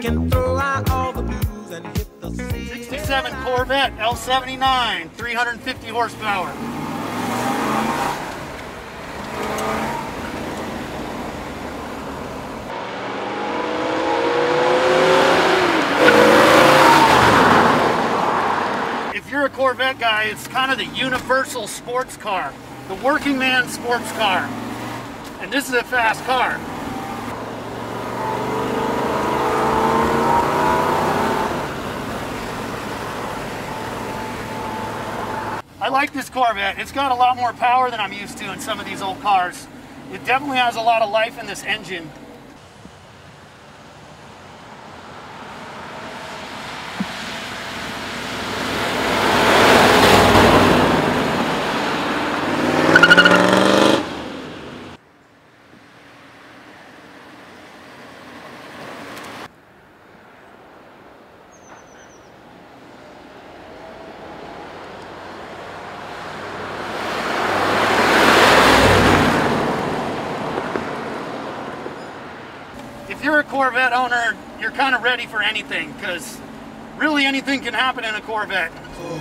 can throw out all the blues and hit the sea. 67 Corvette L79, 350 horsepower. If you're a Corvette guy, it's kind of the universal sports car, the working man sports car. And this is a fast car. I like this Corvette. It's got a lot more power than I'm used to in some of these old cars. It definitely has a lot of life in this engine. If you're a Corvette owner, you're kind of ready for anything because really anything can happen in a Corvette. So